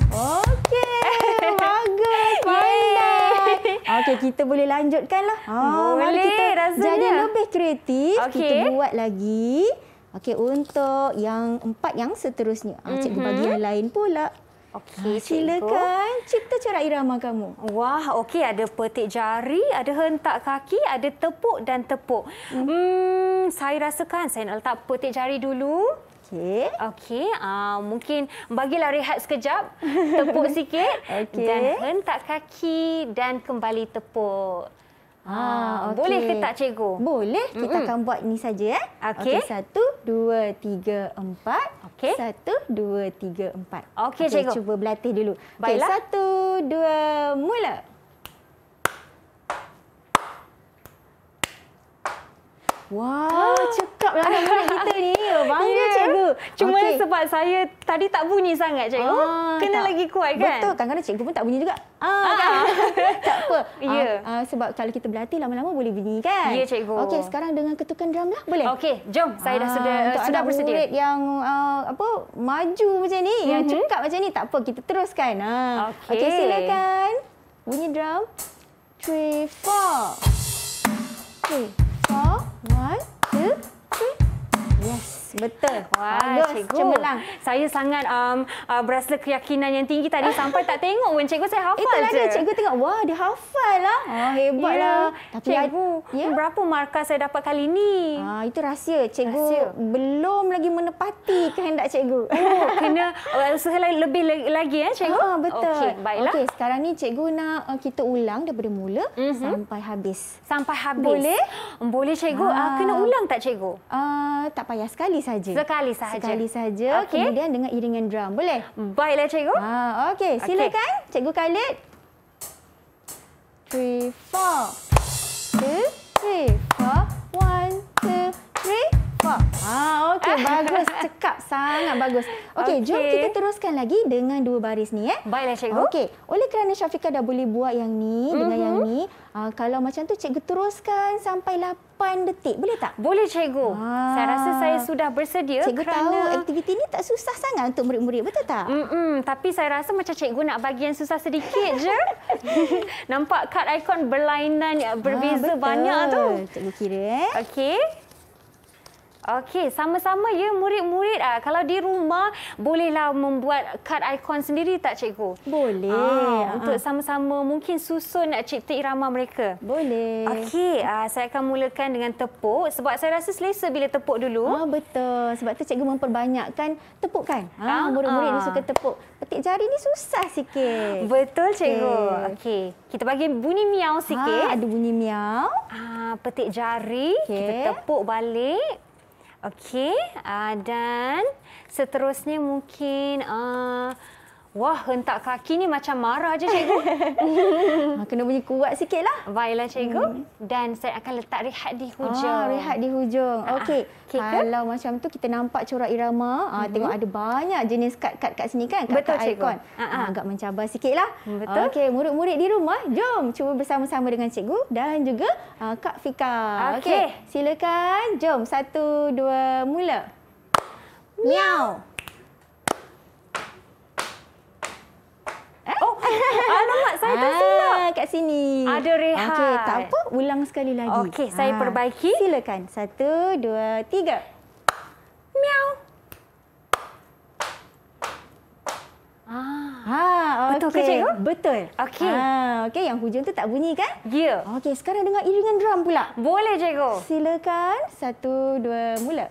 Okey, bagus, pandai. Okey, kita boleh lanjutkanlah. Ah, mari Boleh, kita rasanya. jadi lebih kreatif. Okey. Kita buat lagi. Okey, untuk yang empat yang seterusnya. Ah, cikgu bagi yang lain pula. Okey, Ah, silakan cipta corak irama kamu. Wah, okey ada petik jari, ada hentak kaki, ada tepuk dan tepuk. Hmm, saya rasakan saya nak letak petik jari dulu. Okey. Okey, uh, mungkin bagilah rehat sekejap, tepuk sikit Okey. dan hentak kaki dan kembali tepuk. Ah, okey. Boleh ke tak cikgu? Boleh. Kita Mm-mm. akan buat ni saja eh. Okey. Satu, dua, tiga, empat. Okey. Satu, dua, tiga, empat. Okey, cikgu. Cuba berlatih dulu. Baiklah. satu, dua, mula. Wah, cekap lah anak murid kita ni. Bangga Ya. cikgu. Cuma Okey. sebab saya tadi tak bunyi sangat cikgu. Ah, Kena tak. lagi kuat kan? Betul. Kadang-kadang cikgu pun tak bunyi juga. Ah, kan? tak apa. Ya. Ah, ah, sebab kalau kita berlatih lama-lama boleh bunyi kan? Ya, cikgu. Okey, sekarang dengan ketukan drum lah. Boleh? Okey, jom. Saya dah Ah, sudah untuk sudah anak bersedia. murid yang uh, apa maju macam ni, mm-hmm. yang Mhm. cekap macam ni, tak apa kita teruskan. Ha. Okey. Okey, silakan. Bunyi drum. Three, four. Three, four. One, two, betul. Wah, Bagus, cikgu. cemerlang. Saya sangat um, uh, berasa keyakinan yang tinggi tadi sampai tak tengok pun cikgu saya hafal Itulah je. dia, cikgu tengok. Wah, dia hafal lah. Oh, hebatlah. Ya. cikgu, ya? berapa markah saya dapat kali ni? Ah, itu rahsia. Cikgu Rahsia. belum lagi menepati kehendak cikgu. Oh, kena uh, usaha lebih lagi, ya cikgu? Ah, betul. Okey, baiklah. Okey, sekarang ni cikgu nak uh, kita ulang daripada mula Mhm. sampai habis. Sampai habis. Boleh? Boleh cikgu. Uh, Ah. kena ulang tak cikgu? Uh, tak payah sekali sekali saja. Sekali saja. Sekali saja. Okay. Kemudian dengan iringan drum. Boleh? Hmm, baiklah cikgu. Ha, okey. Silakan okay. cikgu Khalid. 3 4 2 3 4 1 Ah, okey bagus cekap sangat bagus. Okey, okay. jom kita teruskan lagi dengan dua baris ni eh. Baiklah cikgu. Okey, oleh kerana Syafika dah boleh buat yang ni dengan mm -hmm. yang ni, uh, kalau macam tu cikgu teruskan sampai 8 detik, boleh tak? Boleh cikgu. Ah. Saya rasa saya sudah bersedia cikgu kerana tahu aktiviti ni tak susah sangat untuk murid-murid, betul tak? Hmm, -mm, tapi saya rasa macam cikgu nak bagi yang susah sedikit je. Nampak kad ikon berlainan ah, berbeza ah, betul. banyak tu. Cikgu kira eh. Okey. Okey, sama-sama ya murid-murid. Ah, kalau di rumah bolehlah membuat kad ikon sendiri tak cikgu? Boleh. Ah, Ah, untuk ah. sama-sama mungkin susun nak cipta irama mereka. Boleh. Okey, ah, saya akan mulakan dengan tepuk sebab saya rasa selesa bila tepuk dulu. Ah, betul. Sebab tu cikgu memperbanyakkan tepuk kan? Ah, Ah, murid-murid ni ah. suka tepuk. Petik jari ni susah sikit. Betul cikgu. Okey. Okey, kita bagi bunyi miau sikit. Ah, ada bunyi miau. Ah, petik jari, Okey. kita tepuk balik. Okey, ah, dan seterusnya mungkin ah, wah hentak kaki ni macam marah je cikgu. Ah, kena bunyi kuat sikit lah. Baiklah cikgu. Dan saya akan letak rehat di hujung. Ah, rehat di hujung. Ah, Okey. ke? Kalau macam tu kita nampak corak irama, ah, tengok ada banyak jenis kad-kad kat sini kan? Mhm. Betul, kad-kad cikgu. ikon. Ah, ah. agak mencabar sikitlah. Betul. Okey, murid-murid di rumah, jom cuba bersama-sama dengan cikgu dan juga ah, Kak Fika. Okey. silakan. Jom, satu, dua, mula. Miau. Oh, alamak saya tersilap. Ah, Kak kat sini. Ada rehat. Okey, tak apa. Ulang sekali lagi. Okey, saya perbaiki. Silakan. Satu, dua, tiga. Miau. Ah, ha, Betul ke, cikgu? Betul. Okey. Ha, okey, yang hujung tu tak bunyi kan? Ya. Okey, sekarang dengar iringan drum pula. Boleh, cikgu. Silakan. Satu, dua, mula.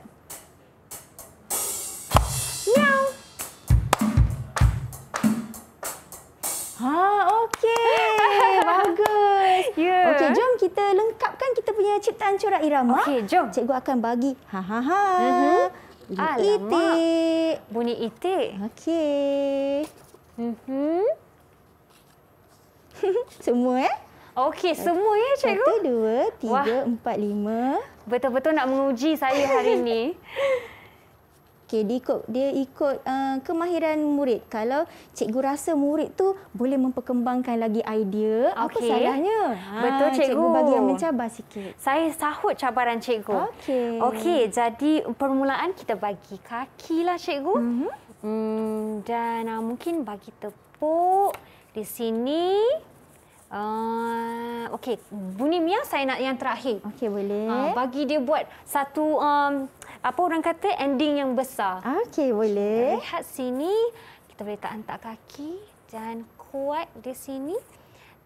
Kita lengkapkan kita punya ciptaan corak irama. Okey, jom. Cikgu akan bagi ha ha ha. Mhm. Bunyi Alamak. Itik. Bunyi itik. Okey. Mhm. Semua eh? Okey, semua ya, cikgu. Satu, dua, tiga, Wah. empat, lima. Betul-betul nak menguji saya hari ini. Okey, dia ikut dia ikut uh, kemahiran murid. Kalau cikgu rasa murid tu boleh memperkembangkan lagi idea, apa Okey. salahnya? Ha, Betul, cikgu. Cikgu bagi yang mencabar sikit. Saya sahut cabaran cikgu. Okey. Okey, jadi permulaan kita bagi kaki lah cikgu. Mhm. Hmm, dan uh, mungkin bagi tepuk di sini. Uh, Okey, bunyi miau saya nak yang terakhir. Okey, boleh. Uh, bagi dia buat satu um, apa orang kata ending yang besar. Okey, boleh. Lihat sini, kita boleh tak hantar kaki dan kuat di sini.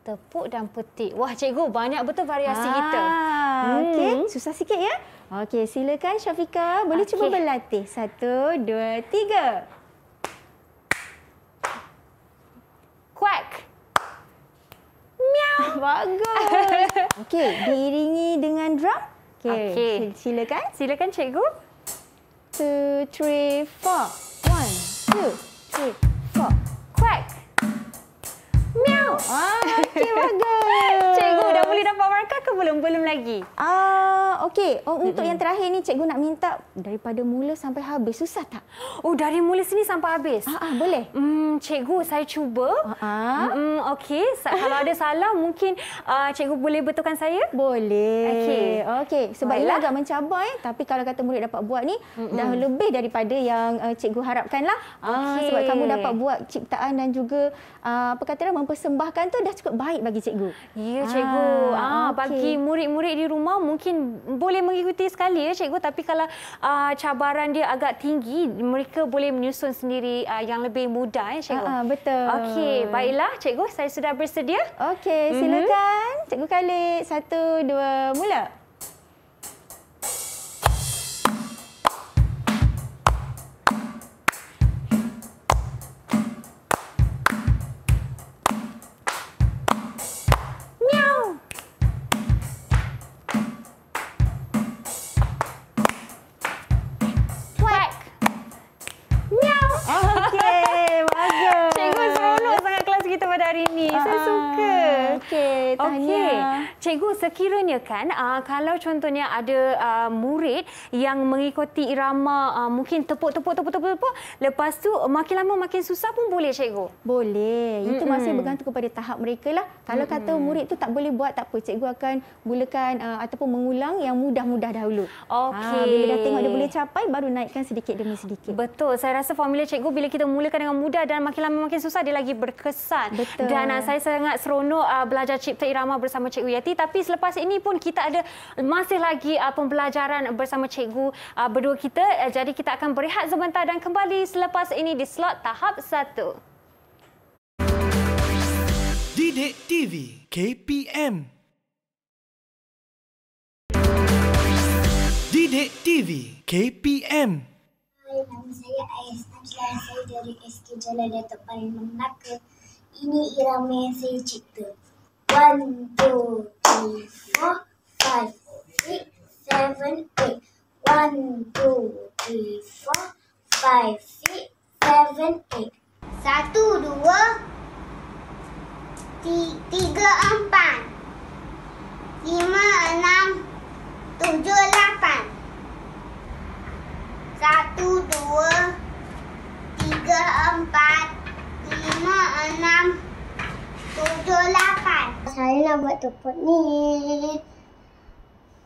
Tepuk dan petik. Wah, cikgu banyak betul variasi kita. Ah, Hmm. Okey, susah sikit ya. Okey, silakan Syafika. Boleh cuba Okey. berlatih. Satu, dua, tiga. Quack. Bagus. Okey, diiringi dengan drum. Okey, sil- silakan. Silakan cikgu. Two, three, four. One, two, three, four. Quack. Meow. Ah, okey, bagus. Cikgu dah boleh dapat markah ke belum? Belum lagi. Ah, okey. Oh, untuk yang terakhir ni cikgu nak minta daripada mula sampai habis. Susah tak? Oh, dari mula sini sampai habis. Ah, ah boleh. Hmm, cikgu saya cuba. Ah, ah. Hmm, okey. Sa- Kalau ada salah mungkin uh, cikgu boleh betulkan saya. Boleh. Okey. Okey. Sebab ini Baiklah. agak mencabar eh. Tapi kalau kata murid dapat buat ni, Mm-mm. dah lebih daripada yang uh, cikgu harapkan lah. Ah, Okey. sebab kamu dapat buat ciptaan dan juga uh, apa kata dia, mempersembahkan tu dah cukup baik bagi cikgu. Ya, cikgu. Ah, Ah, bagi okey. murid-murid di rumah mungkin boleh mengikuti sekali ya, cikgu. Tapi kalau uh, cabaran dia agak tinggi, mereka boleh menyusun sendiri uh, yang lebih mudah ya, cikgu. Ah, ah, betul. Okey, baiklah cikgu, saya sudah bersedia. Okey, silakan. Cikgu Khalid. Satu, dua, mula. Kan uh, kalau contohnya ada uh, murid yang mengikuti irama uh, mungkin tepuk-tepuk tepuk-tepuk tepuk, lepas tu makin lama makin susah pun boleh cikgu. Boleh. Itu Mm-mm. masih bergantung kepada tahap mereka lah. Kalau kata murid tu tak boleh buat, tak apa. Cikgu akan mulakan uh, ataupun mengulang yang mudah-mudah dahulu. Okey. Ah, bila dah tengok dia boleh capai, baru naikkan sedikit demi sedikit. Betul. Saya rasa formula cikgu bila kita mulakan dengan mudah dan makin lama makin susah dia lagi berkesan. Betul. Dan uh, saya sangat seronok uh, belajar cipta irama bersama Cikgu Yati tapi selepas ini pun kita ada masih lagi uh, pembelajaran bersama cikgu uh, berdua kita. Uh, jadi kita akan berehat sebentar dan kembali selepas ini di slot tahap 1. Didik TV KPM Didik TV KPM Hai, nama saya Ais Najlan. Saya dari SK Jalan Datuk Parlimen Melaka. Ini irama yang saya cipta. One, two, three, four, five, six, seven, eight. One, two, three, four, five, six, seven, eight. Satu, dua, ti- tiga, empat, lima, enam, tujuh, lapan. Satu, dua, tiga, empat, lima, enam, tujuh, lapan. Saya nak buat tepuk ni.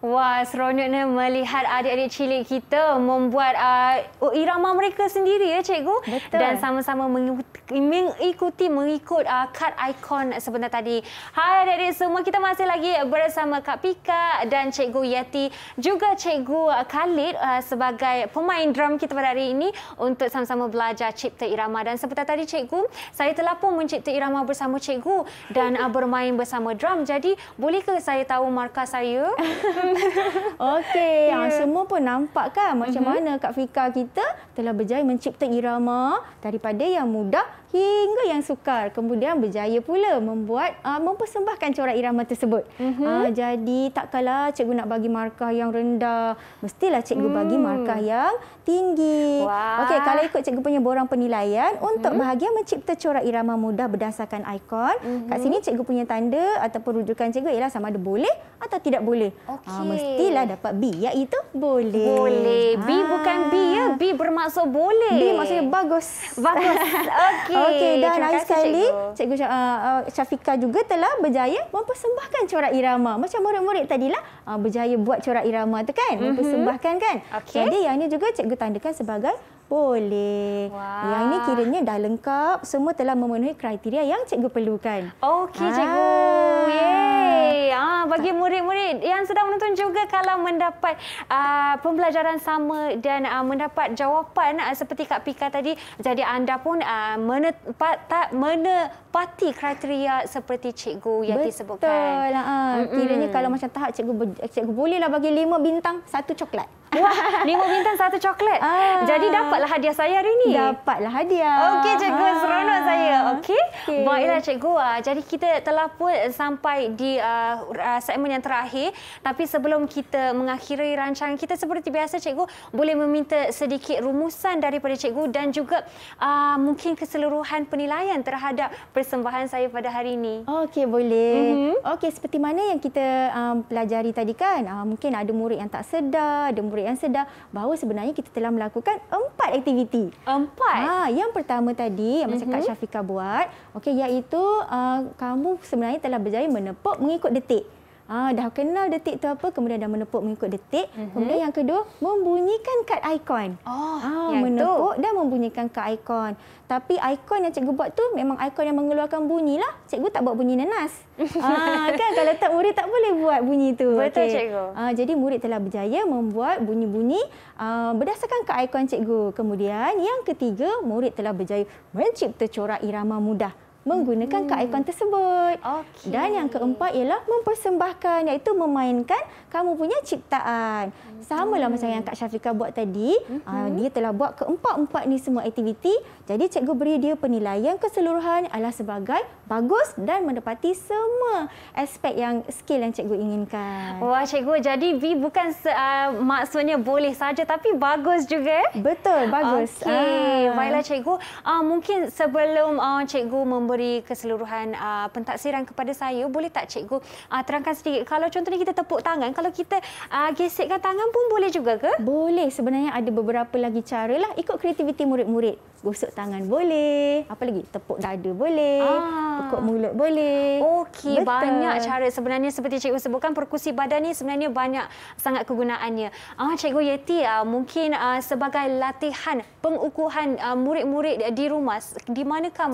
Wah, seronoknya melihat adik-adik cilik kita membuat uh, irama mereka sendiri ya cikgu. Betul. Dan sama-sama mengikuti, mengikut uh, kad ikon sebentar tadi. Hai adik-adik semua, kita masih lagi bersama Kak Pika dan Cikgu Yeti juga Cikgu Khalid uh, sebagai pemain drum kita pada hari ini untuk sama-sama belajar cipta irama dan seperti tadi cikgu, saya telah pun mencipta irama bersama cikgu dan uh, bermain bersama drum. Jadi, bolehkah saya tahu markah saya? Okey, yeah. semua pun nampak kan macam Mhm. mana Kak Fika kita telah berjaya mencipta irama daripada yang mudah hingga yang sukar. Kemudian berjaya pula membuat uh, mempersembahkan corak irama tersebut. Mhm. Uh, jadi tak kalah cikgu nak bagi markah yang rendah, mestilah cikgu bagi Hmm. markah yang tinggi. Okey, kalau ikut cikgu punya borang penilaian Mhm. untuk bahagian mencipta corak irama mudah berdasarkan ikon, kat Mhm. sini cikgu punya tanda ataupun rujukan cikgu ialah sama ada boleh atau tidak boleh. Ah, mestilah dapat B iaitu boleh. Boleh. B Ah. bukan B ya. B bermaksud boleh. B maksudnya bagus. Bagus. Okey. Okey, dan Terima lain kasih, sekali cikgu. Cikgu uh, uh, Syafiqah juga telah berjaya mempersembahkan corak irama. Macam murid-murid tadilah uh, berjaya buat corak irama tu kan, mempersembahkan kan. Okey. Jadi yang ini juga cikgu tandakan sebagai boleh. Wah. Yang ini kiranya dah lengkap, semua telah memenuhi kriteria yang cikgu perlukan. Okey cikgu. Ah. Ah bagi murid-murid yang sedang menonton juga kalau mendapat uh, pembelajaran sama dan uh, mendapat jawapan uh, seperti Kak Pika tadi jadi anda pun uh, menepat, menepati kriteria seperti cikgu yang disebutkan. Betul. Ha, kiranya kalau macam tahap cikgu cikgu bolehlah bagi lima bintang satu coklat. Wah, lima bintang satu coklat. Ah. Jadi dapatlah hadiah saya hari ini. Dapatlah hadiah. Okey cikgu, Ah. seronok saya. Okey. Okey. Baiklah cikgu. ah, Jadi kita telah pun sampai di uh, segmen yang terakhir. Tapi sebelum kita mengakhiri rancangan kita seperti biasa cikgu boleh meminta sedikit rumusan daripada cikgu dan juga uh, mungkin keseluruhan penilaian terhadap persembahan saya pada hari ini. Okey, boleh. Mhm. Mm-hmm. Okey, seperti mana yang kita um, pelajari tadi kan, uh, mungkin ada murid yang tak sedar, ada murid yang sedar bahawa sebenarnya kita telah melakukan empat aktiviti. Empat. Ha, yang pertama tadi yang macam Mhm. Kak Syafiqah buat, okey iaitu uh, kamu sebenarnya telah berjaya menepuk mengikut detik. Ah, dah kenal detik tu apa, kemudian dah menepuk mengikut detik. Kemudian yang kedua, membunyikan kad ikon. Oh, Ah, yang tu. menepuk dan membunyikan kad ikon. Tapi ikon yang cikgu buat tu memang ikon yang mengeluarkan bunyi lah. Cikgu tak buat bunyi nanas. ah, kan kalau tak murid tak boleh buat bunyi tu. Betul, Okey. cikgu. Ah, jadi murid telah berjaya membuat bunyi-bunyi ah, berdasarkan kad ikon cikgu. Kemudian yang ketiga, murid telah berjaya mencipta corak irama mudah menggunakan kad ikon tersebut. Okey. Dan yang keempat ialah mempersembahkan iaitu memainkan kamu punya ciptaan. Sama lah macam yang Kak Syafiqah buat tadi. Uh, dia telah buat keempat-empat ni semua aktiviti. Jadi cikgu beri dia penilaian keseluruhan adalah sebagai bagus dan mendapati semua aspek yang skill yang cikgu inginkan. Wah cikgu, jadi B bukan uh, maksudnya boleh saja tapi bagus juga. eh? Betul, bagus. Okey, Ah. baiklah cikgu. Uh, mungkin sebelum uh, cikgu memberi keseluruhan uh, pentaksiran kepada saya, boleh tak cikgu uh, terangkan sedikit kalau contohnya kita tepuk tangan, kalau kita uh, gesekkan tangan pun boleh juga ke? Boleh sebenarnya ada beberapa lagi cara lah ikut kreativiti murid-murid. Gosok tangan boleh, apa lagi? Tepuk dada boleh, Ah. tekuk mulut boleh. Okey, banyak cara sebenarnya seperti cikgu sebutkan perkusi badan ni sebenarnya banyak sangat kegunaannya. Ah cikgu Yeti ah, mungkin ah, sebagai latihan pengukuhan ah, murid-murid di rumah di manakah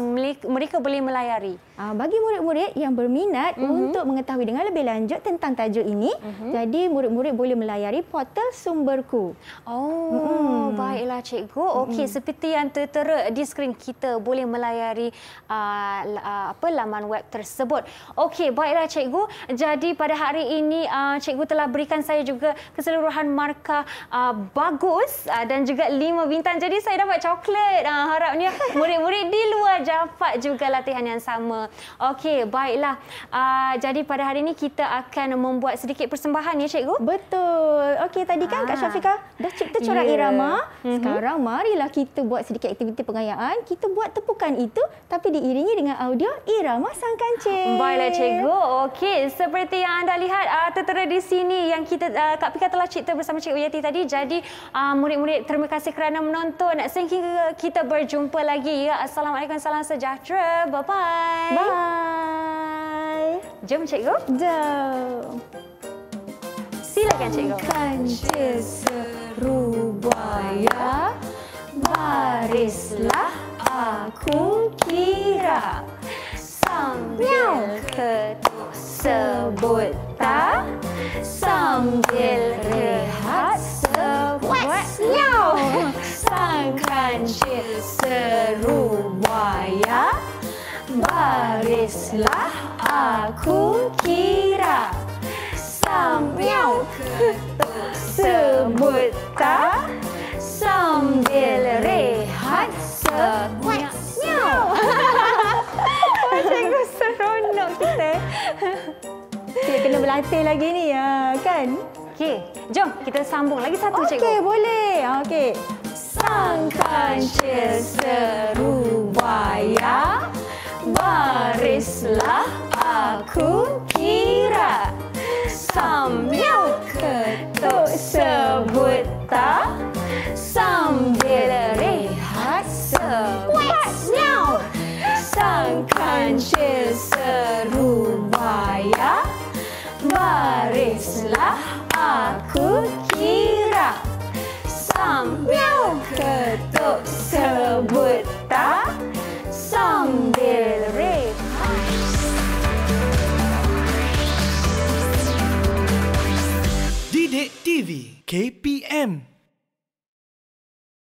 mereka boleh melayari? Ah, bagi murid-murid yang berminat Mhm. mm-hmm. untuk mengetahui dengan lebih lanjut tentang tajuk ini, Mhm. mm-hmm. jadi murid-murid boleh melayari portal Sumberku. Oh, baiklah cikgu. Okey, seperti yang tertera di skrin kita boleh melayari uh, uh, apa laman web tersebut. Okey, baiklah cikgu. Jadi pada hari ini uh, cikgu telah berikan saya juga keseluruhan markah uh, bagus uh, dan juga lima bintang. Jadi saya dapat coklat. Uh, harapnya murid-murid di luar dapat juga latihan yang sama. Okey, baiklah. Uh, jadi pada hari ini kita akan membuat sedikit persembahan ya cikgu. Betul. Okey, tadi kan Ah. Kak Syafiqah dah cipta corak Ya. irama. Mhm. Sekarang marilah kita buat sedikit aktiviti pengayaan. Kita buat tepukan itu tapi diiringi dengan audio irama sang kancing. Baiklah cikgu. Okey, seperti yang anda lihat uh, tertera di sini yang kita uh, Kak Pika telah cipta bersama Cikgu Yati tadi. Jadi uh, murid-murid terima kasih kerana menonton. Sehingga kita berjumpa lagi ya. Assalamualaikum salam sejahtera. Bye bye. Bye. Jom cikgu. Jom. Silakan cikgu. Kancil seru buaya Barislah aku kira letih lagi ni, ya kan? Okey, jom kita sambung lagi satu okay, cikgu. Okey, boleh. Okey. Sang kancil serubaya, barislah aku kira. Sambil ketuk sebut tak, sambil rehat sebut. Sang kancil 아, 굿.